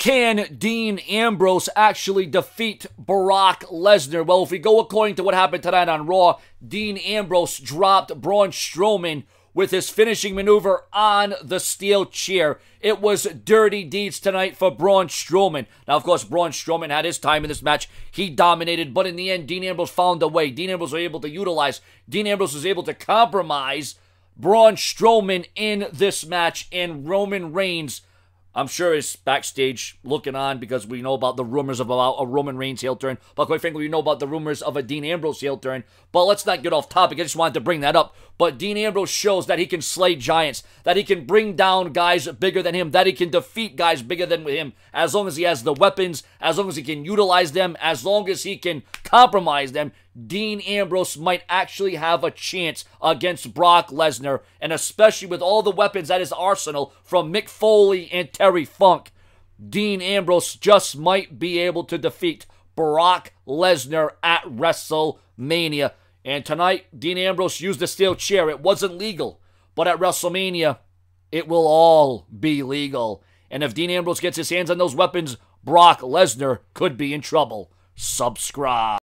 Can Dean Ambrose actually defeat Brock Lesnar? Well, if we go according to what happened tonight on Raw, Dean Ambrose dropped Braun Strowman with his finishing maneuver on the steel chair. It was dirty deeds tonight for Braun Strowman. Now, of course, Braun Strowman had his time in this match. He dominated, but in the end, Dean Ambrose found a way. Dean Ambrose was able to utilize, Dean Ambrose was able to compromise Braun Strowman in this match, and Roman Reigns I'm sure is backstage looking on because we know about the rumors about a Roman Reigns heel turn. But quite frankly, we know about the rumors of a Dean Ambrose heel turn. But let's not get off topic. I just wanted to bring that up. But Dean Ambrose shows that he can slay giants, that he can bring down guys bigger than him, that he can defeat guys bigger than him as long as he has the weapons, as long as he can utilize them, as long as he can compromise them. Dean Ambrose might actually have a chance against Brock Lesnar, and especially with all the weapons at his arsenal from Mick Foley and Terry Funk, Dean Ambrose just might be able to defeat Brock Lesnar at WrestleMania. And tonight, Dean Ambrose used a steel chair. It wasn't legal, but at WrestleMania, it will all be legal. And if Dean Ambrose gets his hands on those weapons, Brock Lesnar could be in trouble. Subscribe.